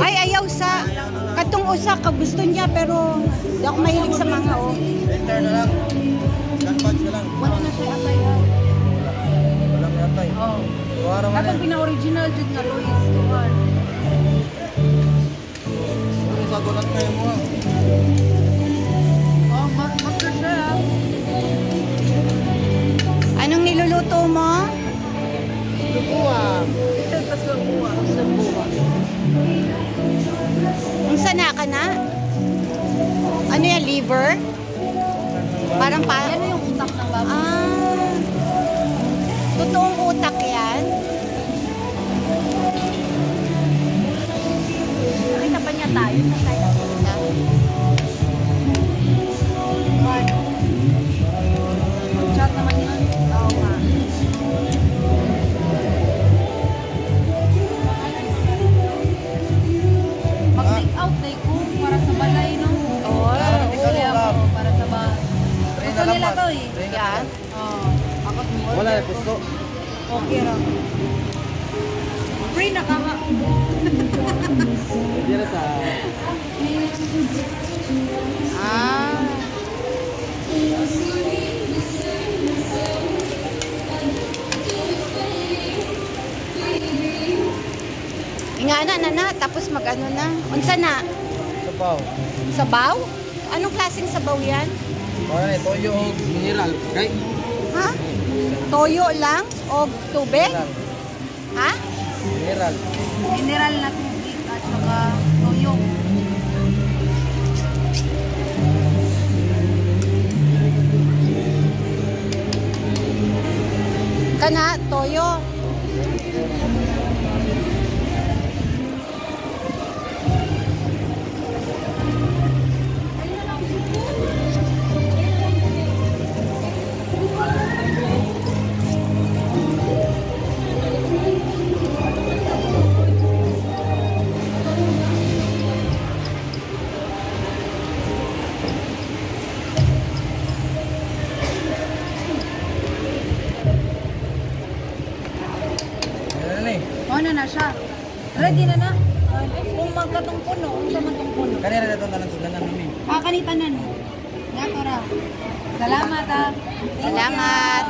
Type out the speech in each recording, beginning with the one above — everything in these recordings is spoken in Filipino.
ayaw sa katong usa ka gusto niya pero di ako mahilig sa mga oh. Enter na lang. Gunpunch na lang. Wala na siya atay ha. Walang yatay. Oh. Tuwara man Kapag eh. pina-original jud na Luis, tuwan. Ano sa gulat kayo mo? ah? Oh, mas master siya ha. Anong niluluto mo? Ang sana ka na? Ano yan, liver? Parang pa... Yan yung utak ng baboy. Ah, totoong utak yan? Nakita pa niya tayo. Sa to eh. Yan. lang. Ako Wala eh, puso. Okay ra. Free na ka nga. Hindi na sa... Ah. Nga na, na, na, tapos mag-ano na. Unsa na? Sabaw. Sabaw? Anong klaseng sabaw yan? Na, toyo o mineral. Okay? Ha? Toyo lang? O tubig? Mineral. Ha? Mineral. Mineral na tubig at saka toyo. Kana, toyo. Yan na eh. O na siya. Ready na na. Kung magkatong puno, kung sa man tong puno. Kanina na ito na lang sudanan namin. Ah, kanita na no. Nga to ra. Salamat ah. Salamat.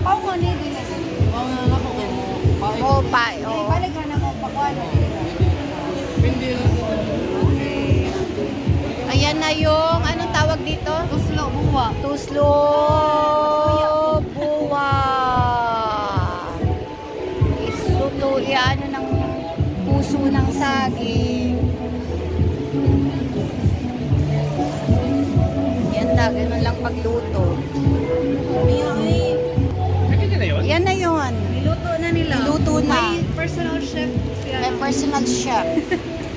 Pao mo ni dili. Pao na ko kay mo. O, pa, o. Balik ka na mo pakuan. Hindi lang. Ayan na yung, anong tawag dito? Tuslo buwa. Tuslo Isuto, ano ng puso ng saging. Yan na, ganun lang pagluto. Ay, Yan na yun. niluto na nila. Niluto na. May personal chef siya. May personal chef.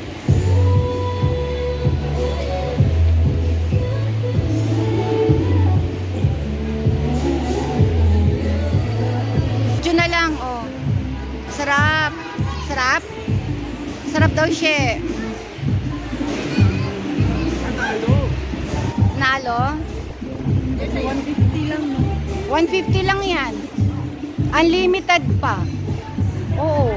Sarap daw siya. Nalo? 150 lang no. 150 lang yan. Unlimited pa. Oo.